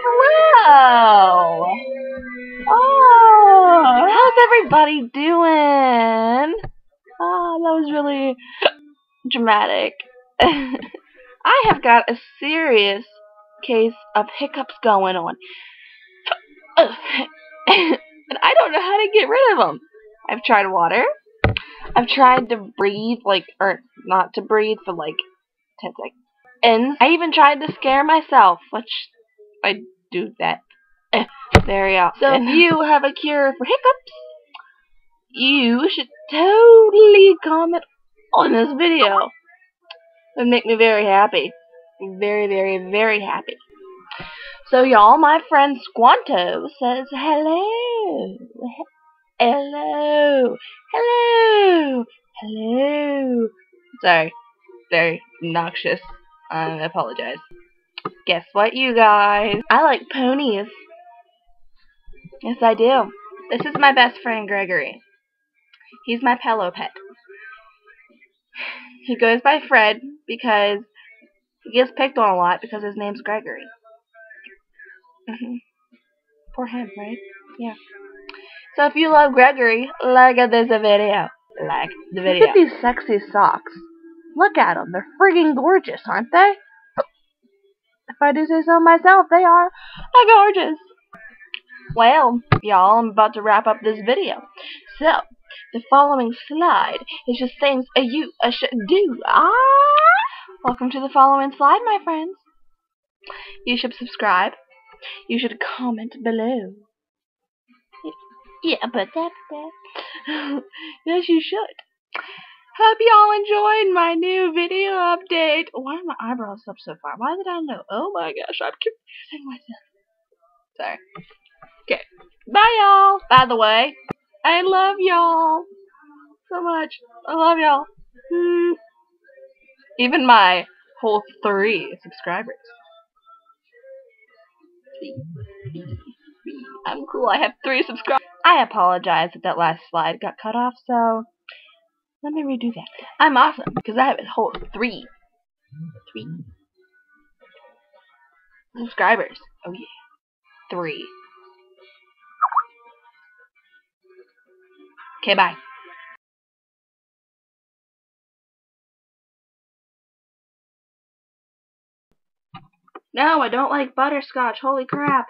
Hello! Oh, how's everybody doing? Oh, that was really dramatic. I have got a serious case of hiccups going on. and I don't know how to get rid of them. I've tried water. I've tried to breathe, like, or not to breathe for like 10 seconds. And I even tried to scare myself, which I do that very often. So if you have a cure for hiccups, you should totally comment on this video. It would make me very happy. Very, very, very happy. So y'all, my friend Squanto says hello. Hello. Hello. Hello. Sorry. Very noxious. I apologize. Guess what, you guys? I like ponies. Yes, I do. This is my best friend, Gregory. He's my pillow pet. He goes by Fred because he gets picked on a lot because his name's Gregory. Mm -hmm. Poor him, right? Yeah. So if you love Gregory, like this video. Like the video. Look at these sexy socks. Look at them. They're friggin' gorgeous, aren't they? I do say so myself, they are gorgeous. Well, y'all, I'm about to wrap up this video. So, the following slide is just things a you a should do. Ah! Welcome to the following slide, my friends. You should subscribe. You should comment below. Yeah, but that's that. yes, you should. Hope y'all enjoyed my new video update. Why are my eyebrows up so far? Why did I know? Oh my gosh, I'm confusing myself. Sorry. Okay. Bye, y'all. By the way, I love y'all so much. I love y'all. Hmm. Even my whole three subscribers. I'm cool. I have three subscribers. I apologize that that last slide got cut off, so let me redo that. I'm awesome because I have a whole three. Three. Subscribers. Oh yeah. Three. Okay, bye. No, I don't like butterscotch. Holy crap.